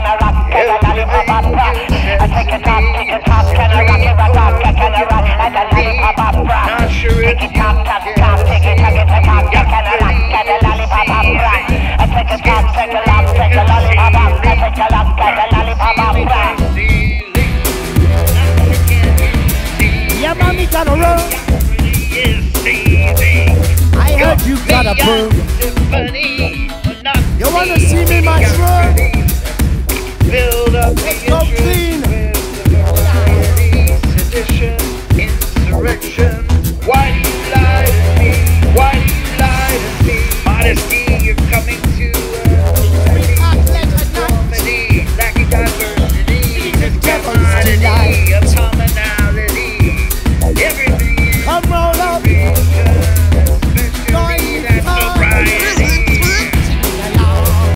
can I rock, can I lollipop opera? I take it top, take it top, can I rock, can I rock, can I rock like a lollipop opera? Take it top, top, top, take it, take it, take it, can I rock, can I lollipop opera? I take it top, take. Yeah, mommy got a roll. I heard you gotta prove. You wanna see me, my friend? Rob